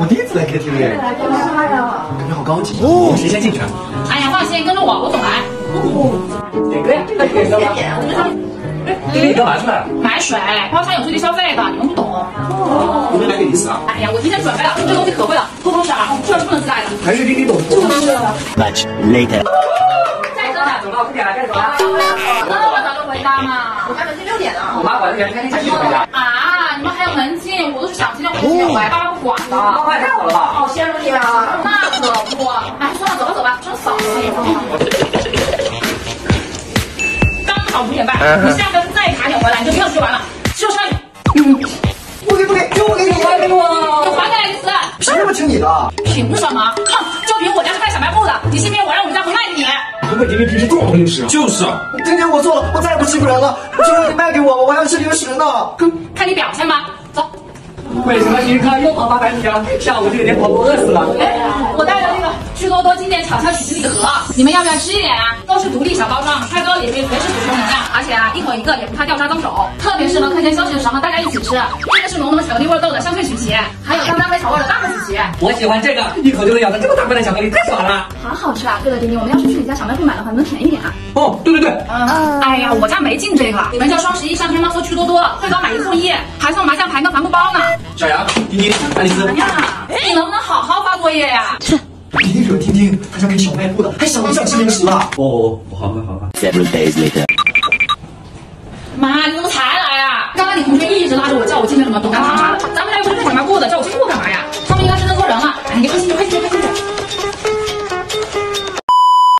我第一次来 KTV，感觉好高级哦。谁先进去？哎呀，放心，跟着我，我总来。点歌呀，那 点歌吧。哎，你干嘛去了？买水，包厢有最低消费的，你们不懂。哦，我没买给你死啊。哎呀，我提前准备了，这东西可贵了，透风啊，这是不能自带的。还是丁丁懂事。Much later. 再喝点，走了，快点了，该走了。那么早就回家嘛？我还门禁六点呢。我妈管得严，赶紧继续回家。啊，你们还有门禁，我都是想几点回就几点回，爸不管的。妈妈也太好了？好羡慕你啊！那可不，哎，算了，走吧走吧，真扫兴。刚好五点半，你下班再卡点回来，你就没有去玩了，是不是？嗯，不给不给，就给你，还给我。就还给来一次。凭什么听你的？凭什么？哼，就凭我家是卖小卖部的，你信不信我让我们家不卖你？东北丁丁平时多么平时啊？就是啊，丁丁我错了，我再也不欺负人了。求求你卖给我吧，我要吃零食呢。哼，看你表现吧，为什么徐克又跑八百米啊？下午这个点跑步饿死了。哎，我带了那个趣多多经典炒菜曲奇礼盒，你们要不要吃一点啊？都是独立小包装，开包里可以随时补充能量，而且啊，一口一个也不怕掉渣脏手，特别适合课间休息的时候大家一起吃。这个是浓浓巧克力味豆的香脆曲奇，还有淡淡微草味的大麦曲奇。我喜欢这个，一口就能咬到这么大块的巧克力，太爽了。好好吃啊！对了，丁丁，我们要是去你家小卖部买的话，能便宜点啊。哦，对对对，嗯，哎呀，我家没进这个，你们叫双十一上天猫搜趣多多，最高买一送一，还送麻将牌跟帆布包呢。小杨，丁丁，爱丽丝。哎呀，你能不能好好发作业呀？丁丁惹丁丁，他家开小卖部的，还想不想吃零食了？哦，我好吧好吧。Several days later. 妈，你怎么才来啊？刚刚你同学一直拉着我叫我进那什么董干堂啥的，咱们来又不是开小卖部的，叫我